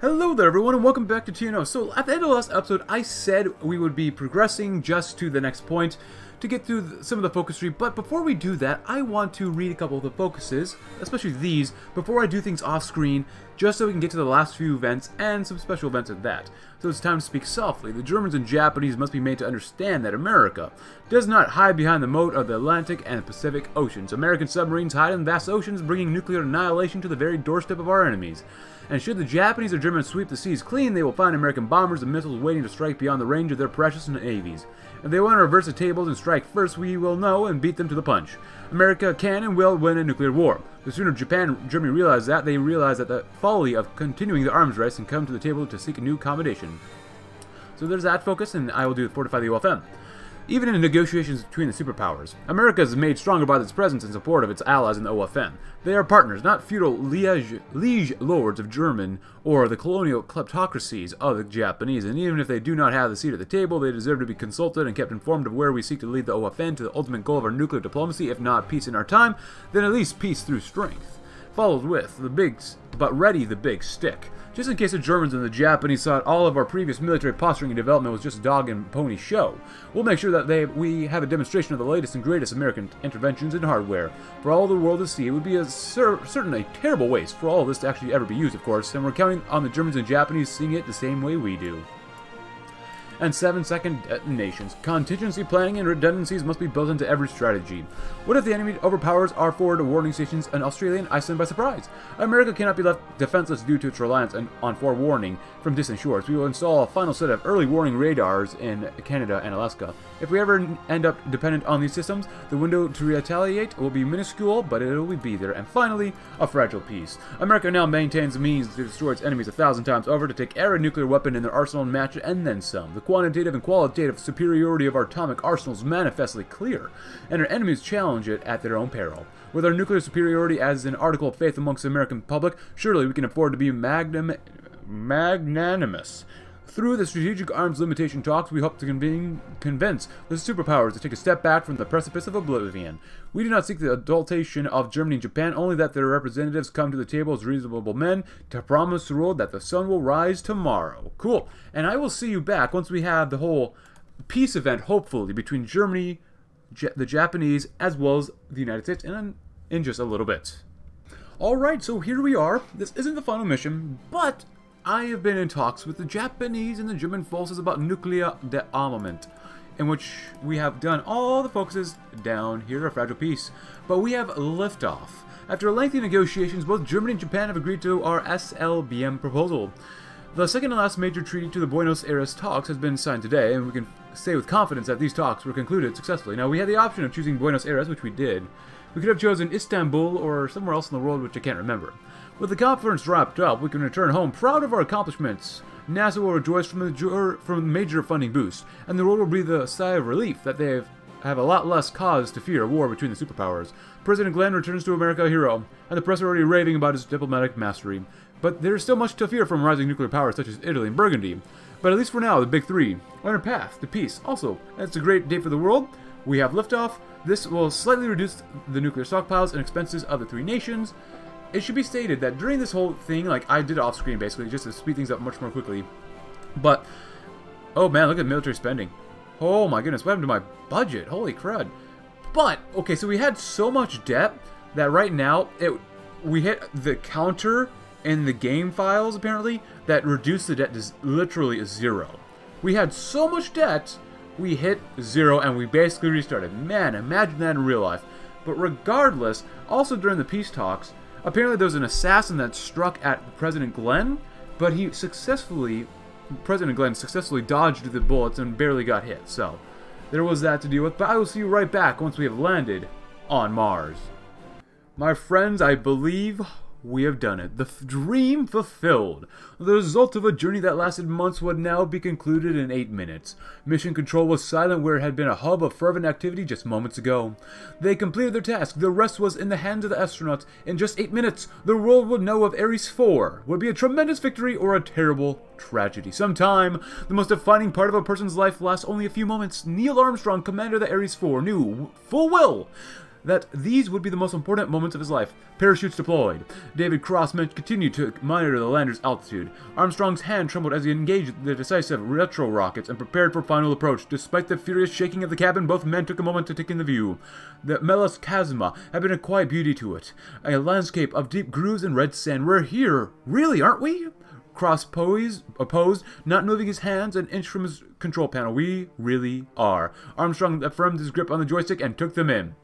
Hello there everyone and welcome back to TNO. So at the end of the last episode I said we would be progressing just to the next point to get through some of the focus tree, but before we do that I want to read a couple of the focuses, especially these, before I do things off screen, just so we can get to the last few events and some special events at that. So it's time to speak softly. The Germans and Japanese must be made to understand that America does not hide behind the moat of the Atlantic and the Pacific Oceans. American submarines hide in vast oceans, bringing nuclear annihilation to the very doorstep of our enemies and should the Japanese or Germans sweep the seas clean, they will find American bombers and missiles waiting to strike beyond the range of their precious navies. If they want to reverse the tables and strike first, we will know and beat them to the punch. America can and will win a nuclear war. The sooner Japan and Germany realize that, they realize that the folly of continuing the arms race and come to the table to seek a new accommodation. So there's that focus, and I will do fortify the OFN. Even in negotiations between the superpowers, America is made stronger by its presence and support of its allies in the OFN. They are partners, not feudal liege, liege lords of German or the colonial kleptocracies of the Japanese, and even if they do not have the seat at the table, they deserve to be consulted and kept informed of where we seek to lead the OFN to the ultimate goal of our nuclear diplomacy, if not peace in our time, then at least peace through strength. Followed with the big, but ready the big stick. Just in case the Germans and the Japanese thought all of our previous military posturing and development was just a dog and pony show, we'll make sure that they we have a demonstration of the latest and greatest American interventions in hardware. For all the world to see, it would be a cer certainly a terrible waste for all of this to actually ever be used, of course, and we're counting on the Germans and Japanese seeing it the same way we do and 7 second detonations. Contingency planning and redundancies must be built into every strategy. What if the enemy overpowers our forward warning stations and Iceland by surprise? America cannot be left defenseless due to its reliance on forewarning from distant shores. We will install a final set of early warning radars in Canada and Alaska. If we ever end up dependent on these systems, the window to retaliate will be minuscule, but it will be there. And finally, a fragile peace. America now maintains means to destroy its enemies a thousand times over to take every nuclear weapon in their arsenal and match it, and then some. The quantitative and qualitative superiority of our atomic arsenal is manifestly clear, and our enemies challenge it at their own peril. With our nuclear superiority as an article of faith amongst the American public, surely we can afford to be magnum magnanimous. Through the strategic arms limitation talks, we hope to convince the superpowers to take a step back from the precipice of oblivion. We do not seek the adultation of Germany and Japan, only that their representatives come to the table as reasonable men to promise the world that the sun will rise tomorrow. Cool. And I will see you back once we have the whole peace event, hopefully, between Germany, the Japanese, as well as the United States, in just a little bit. Alright, so here we are. This isn't the final mission, but I have been in talks with the Japanese and the German forces about nuclear dearmament, in which we have done all the focuses down here a fragile peace, but we have liftoff. After lengthy negotiations, both Germany and Japan have agreed to our SLBM proposal. The second and last major treaty to the Buenos Aires talks has been signed today, and we can say with confidence that these talks were concluded successfully. Now, we had the option of choosing Buenos Aires, which we did. We could have chosen Istanbul or somewhere else in the world which I can't remember. With the conference wrapped up, we can return home proud of our accomplishments. NASA will rejoice from the, from major funding boost, and the world will breathe a sigh of relief that they have have a lot less cause to fear a war between the superpowers. President Glenn returns to America a hero, and the press are already raving about his diplomatic mastery. But there is still much to fear from rising nuclear powers such as Italy and Burgundy. But at least for now, the big three are on a path to peace. Also, that's a great day for the world. We have liftoff. This will slightly reduce the nuclear stockpiles and expenses of the three nations. It should be stated that during this whole thing, like, I did off screen basically, just to speed things up much more quickly. But, oh man, look at military spending. Oh my goodness, what happened to my budget? Holy crud. But, okay, so we had so much debt that right now, it we hit the counter in the game files, apparently, that reduced the debt to literally zero. We had so much debt, we hit zero, and we basically restarted. Man, imagine that in real life. But regardless, also during the peace talks, Apparently there was an assassin that struck at President Glenn, but he successfully, President Glenn successfully dodged the bullets and barely got hit, so there was that to deal with, but I will see you right back once we have landed on Mars. My friends, I believe we have done it. The dream fulfilled. The result of a journey that lasted months would now be concluded in 8 minutes. Mission Control was silent where it had been a hub of fervent activity just moments ago. They completed their task. The rest was in the hands of the astronauts. In just 8 minutes, the world would know of Ares 4 would be a tremendous victory or a terrible tragedy. Sometime, the most defining part of a person's life lasts only a few moments. Neil Armstrong, commander of the Ares 4, knew full well that these would be the most important moments of his life. Parachutes deployed. David Crossman continued to monitor the lander's altitude. Armstrong's hand trembled as he engaged the decisive retro rockets and prepared for final approach. Despite the furious shaking of the cabin, both men took a moment to take in the view. The Melas Chasma had been a quiet beauty to it, a landscape of deep grooves and red sand. We're here, really, aren't we? Cross posed, opposed, not moving his hands an inch from his control panel. We really are. Armstrong affirmed his grip on the joystick and took them in.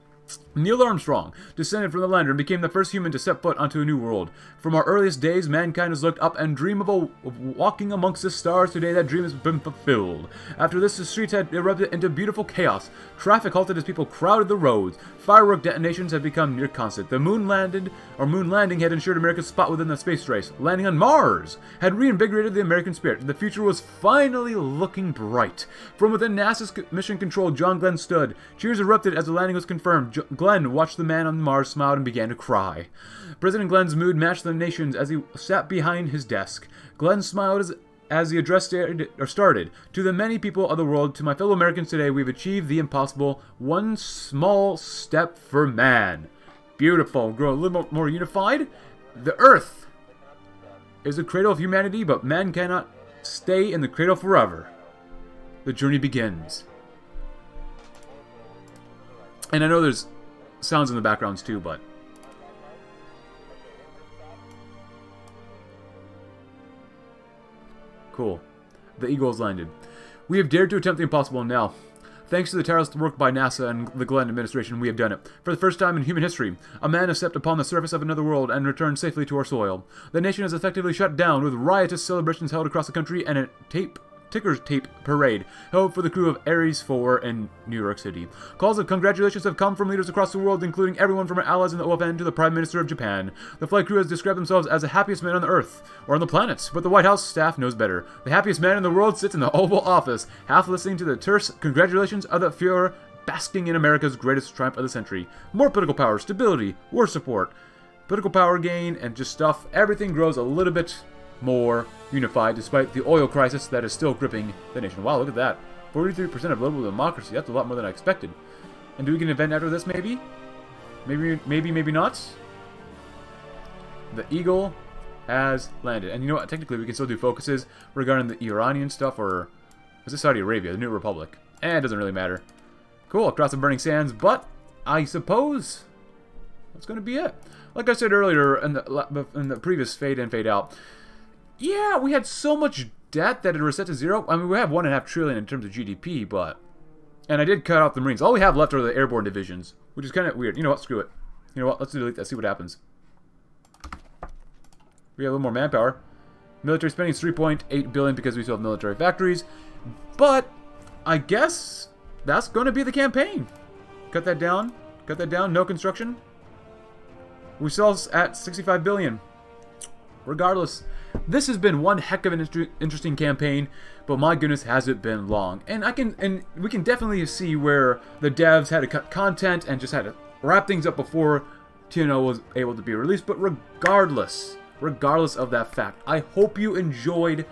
Neil Armstrong descended from the lander and became the first human to set foot onto a new world. From our earliest days, mankind has looked up and dreamed of, of walking amongst the stars. Today, that dream has been fulfilled. After this, the streets had erupted into beautiful chaos. Traffic halted as people crowded the roads. Firework detonations had become near constant. The moon landed, or moon landing, had ensured America's spot within the space race. Landing on Mars had reinvigorated the American spirit. The future was finally looking bright. From within NASA's mission control, John Glenn stood. Cheers erupted as the landing was confirmed. Glenn watched the man on Mars, smiled, and began to cry. President Glenn's mood matched the nation's as he sat behind his desk. Glenn smiled as, as the address started. To the many people of the world, to my fellow Americans today, we've achieved the impossible. One small step for man. Beautiful. Grow a little more unified. The Earth is the cradle of humanity, but man cannot stay in the cradle forever. The journey begins. And I know there's sounds in the backgrounds too, but... Cool. The Eagles landed. We have dared to attempt the impossible now. Thanks to the tireless work by NASA and the Glenn administration, we have done it. For the first time in human history, a man has stepped upon the surface of another world and returned safely to our soil. The nation is effectively shut down, with riotous celebrations held across the country and a tape ticker tape parade held for the crew of Ares 4 in New York City. Calls of congratulations have come from leaders across the world, including everyone from our allies in the OFN to the Prime Minister of Japan. The flight crew has described themselves as the happiest men on the Earth, or on the planet, but the White House staff knows better. The happiest man in the world sits in the Oval Office, half listening to the terse congratulations of the Fuhrer basking in America's greatest triumph of the century. More political power, stability, war support, political power gain, and just stuff. Everything grows a little bit more unified despite the oil crisis that is still gripping the nation. Wow, look at that. 43% of global democracy. That's a lot more than I expected. And do we get an event after this, maybe? Maybe, maybe, maybe not? The Eagle has landed. And you know what? Technically, we can still do focuses regarding the Iranian stuff, or... Is this Saudi Arabia, the New Republic? Eh, it doesn't really matter. Cool, across the burning sands, but I suppose that's going to be it. Like I said earlier in the, in the previous Fade In, Fade Out, yeah, we had so much debt that it reset to zero. I mean, we have one and a half trillion in terms of GDP, but... And I did cut off the Marines. All we have left are the airborne divisions, which is kind of weird. You know what? Screw it. You know what? Let's delete that. See what happens. We have a little more manpower. Military spending is 3.8 billion because we still have military factories. But I guess that's going to be the campaign. Cut that down. Cut that down. No construction. We still at 65 billion. Regardless, this has been one heck of an inter interesting campaign, but my goodness has it been long. And I can and we can definitely see where the devs had to cut content and just had to wrap things up before TNO was able to be released. But regardless, regardless of that fact, I hope you enjoyed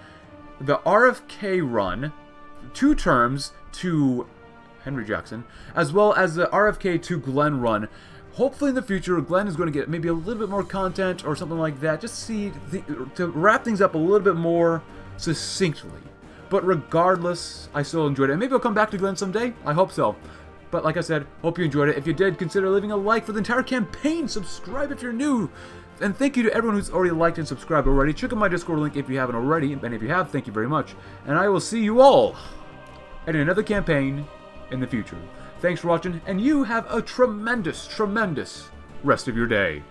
the RFK run, two terms to Henry Jackson, as well as the RFK to Glenn run hopefully in the future Glenn is going to get maybe a little bit more content or something like that. Just see to wrap things up a little bit more succinctly. But regardless, I still enjoyed it. And maybe I'll come back to Glenn someday. I hope so. But like I said, hope you enjoyed it. If you did, consider leaving a like for the entire campaign. Subscribe if you're new. And thank you to everyone who's already liked and subscribed already. Check out my Discord link if you haven't already. And if you have, thank you very much. And I will see you all in another campaign in the future. Thanks for watching, and you have a tremendous, tremendous rest of your day.